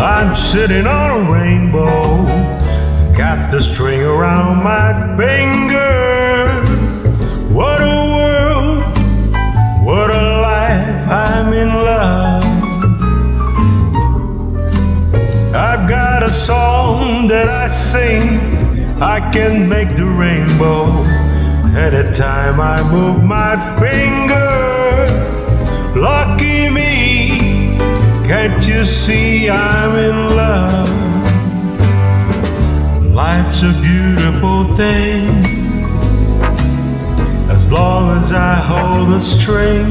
I'm sitting on a rainbow. Got the string around my finger. What a world, what a life, I'm in love. I've got a song that I sing, I can make the rainbow. Anytime I move my finger, lucky me, can't you see I'm in love? Life's a beautiful thing as long as I hold the string.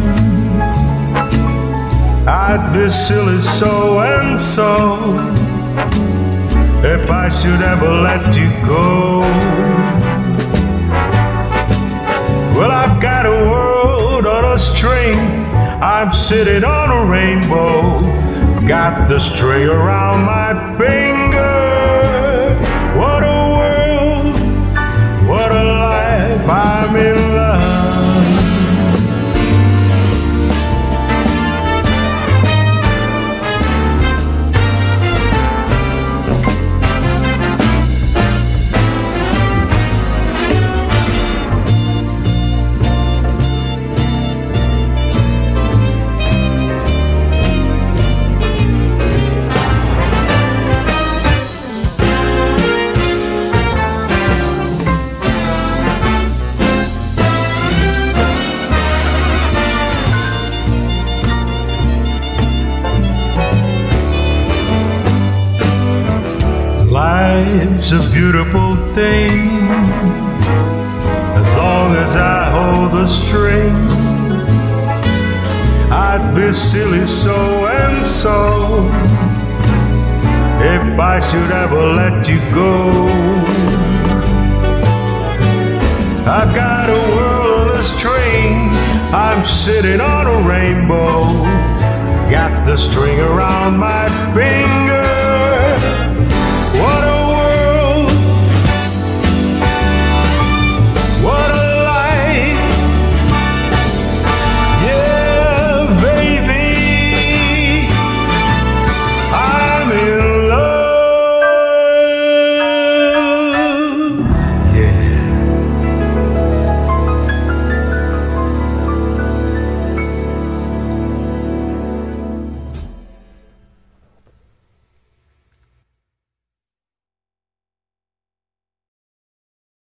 I'd be silly so and so if I should ever let you go. Well, I've got a world on a string. I'm sitting on a rainbow. Got the string around my finger. Life's a beautiful thing as long as I hold the string. I'd be silly so and so if I should ever let you go. I've got a world on a string, I'm sitting on a rainbow. Got the string around my finger.